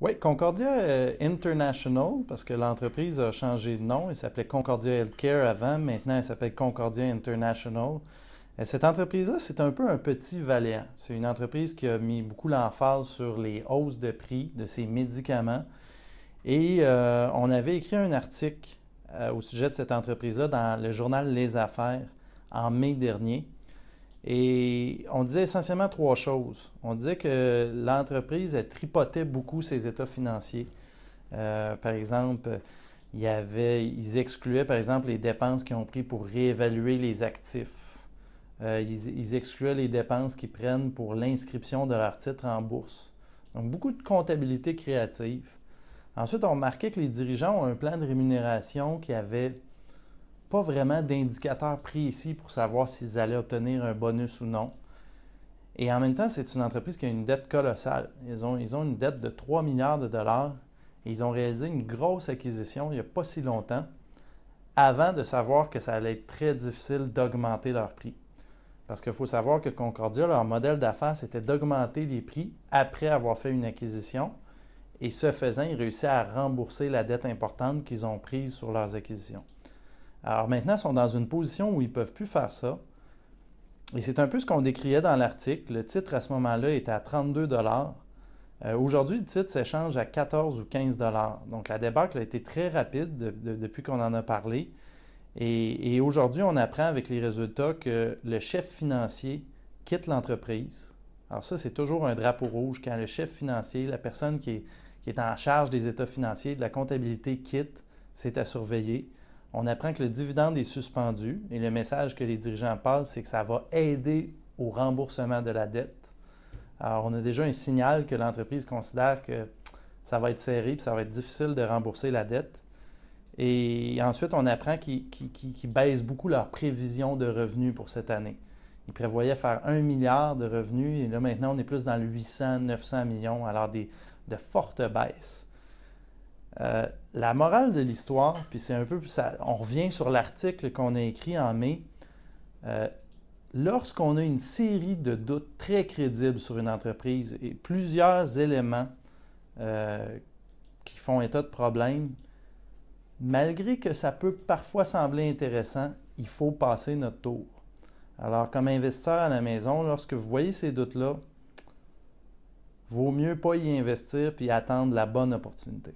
Oui, Concordia euh, International, parce que l'entreprise a changé de nom. Elle s'appelait Concordia Healthcare avant. Maintenant, elle s'appelle Concordia International. Euh, cette entreprise-là, c'est un peu un petit valéant. C'est une entreprise qui a mis beaucoup l'emphase sur les hausses de prix de ses médicaments. Et euh, on avait écrit un article au sujet de cette entreprise-là dans le journal Les Affaires en mai dernier. Et on disait essentiellement trois choses. On disait que l'entreprise tripotait beaucoup ses états financiers. Euh, par exemple, ils excluaient par exemple les dépenses qu'ils ont pris pour réévaluer les actifs. Euh, ils, excluaient les dépenses qu'ils prennent pour l'inscription de leur titre en bourse. Donc beaucoup de comptabilité créative. Ensuite, on remarquait que les dirigeants ont un plan de rémunération qui avait pas vraiment d'indicateurs précis pour savoir s'ils allaient obtenir un bonus ou non. Et en même temps, c'est une entreprise qui a une dette colossale. Ils ont, ils ont une dette de 3 milliards de dollars et ils ont réalisé une grosse acquisition il n'y a pas si longtemps avant de savoir que ça allait être très difficile d'augmenter leur prix. Parce qu'il faut savoir que Concordia, leur modèle d'affaires, c'était d'augmenter les prix après avoir fait une acquisition. Et ce faisant, ils réussissaient à rembourser la dette importante qu'ils ont prise sur leurs acquisitions. Alors maintenant, ils sont dans une position où ils ne peuvent plus faire ça. Et c'est un peu ce qu'on décriait dans l'article. Le titre à ce moment-là était à 32 euh, Aujourd'hui, le titre s'échange à 14 ou 15 Donc la débâcle a été très rapide depuis qu'on en a parlé. Et, aujourd'hui, on apprend avec les résultats que le chef financier quitte l'entreprise. Alors ça, c'est toujours un drapeau rouge quand le chef financier, la personne qui est en charge des états financiers, de la comptabilité quitte, c'est à surveiller on apprend que le dividende est suspendu et le message que les dirigeants passent, c'est que ça va aider au remboursement de la dette. Alors, on a déjà un signal que l'entreprise considère que ça va être serré et ça va être difficile de rembourser la dette. Et ensuite, on apprend qu'ils baissent beaucoup leurs prévisions de revenus pour cette année. Ils prévoyaient faire 1 milliard de revenus et là, maintenant, on est plus dans le 800, 900 millions, alors des, de fortes baisses. Euh, la morale de l'histoire, puis c'est un peu, ça, on revient sur l'article qu'on a écrit en mai. Euh, lorsqu'on a une série de doutes très crédibles sur une entreprise et plusieurs éléments euh, qui font état de problème, malgré que ça peut parfois sembler intéressant, il faut passer notre tour. Alors, comme investisseur à la maison, lorsque vous voyez ces doutes-là, vaut mieux pas y investir puis attendre la bonne opportunité.